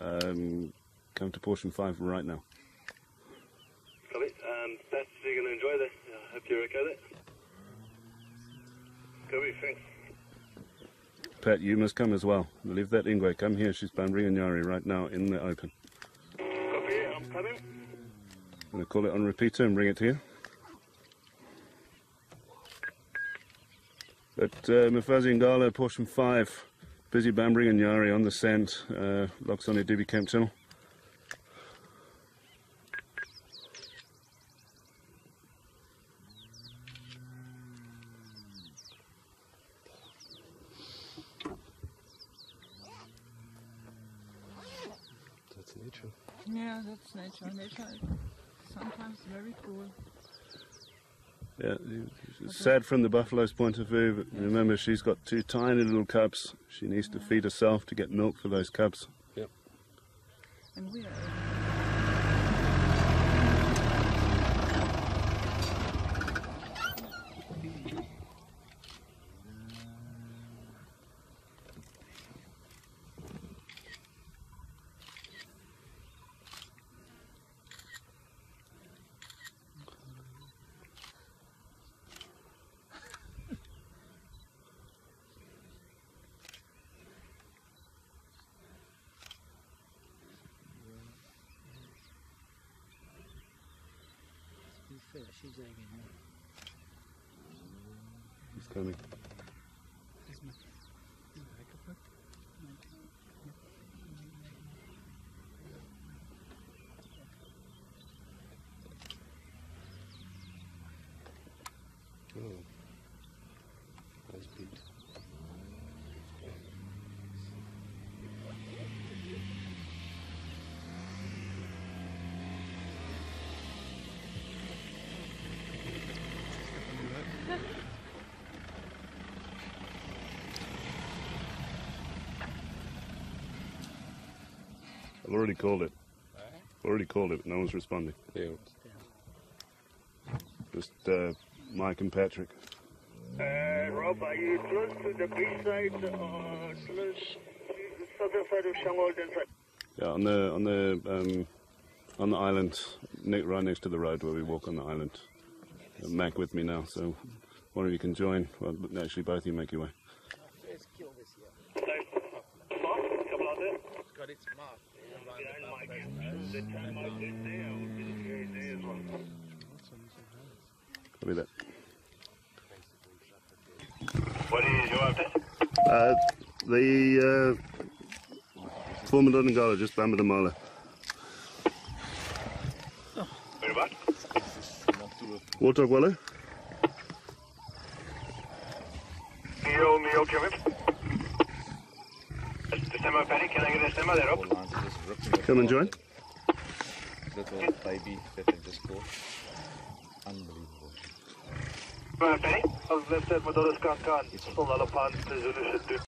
Um, come to portion five right now. Copy. Um, Pat, you're going to enjoy this. I hope you're okay there. Copy, thanks. Pat, you must come as well. Leave that Ingwe. Come here. She's Bambri Nyari right now in the open. Copy, I'm coming. I'm going to call it on repeater and bring it here. But uh, Mfazi Ngala, portion five. Busy Bambri and Yari on the scent. Uh, locks on the DB Camp channel. That's nature. Yeah, that's nature. Nature is sometimes very cool. Yeah, it's sad from the buffalo's point of view, but remember she's got two tiny little cubs. She needs to feed herself to get milk for those cubs. And we are He's coming. Oh. I've already called it. Already called it, but no one's responding. Yeah. Just uh, Mike and Patrick. Uh, Rob, are you close to the beach side or close southern side of Shanghai side? Yeah, on the on the um, on the island, ne- right next to the road where we walk on the island. Uh, Mac with me now, so one of you can join. Well, actually, both of you make your way. So, Mark, couple out there. got its mark Behind Mike. The time Mike is there, I will be there as well. Copy that. What is your after? Uh, the uh, former Dodengala, just Bamba de Mola. Very much. Warthog Wallow. Neo, Neo, Kevin. Can I get a there, it Come and join. Little baby that they just caught. Unbelievable. I've left the Zulu should do.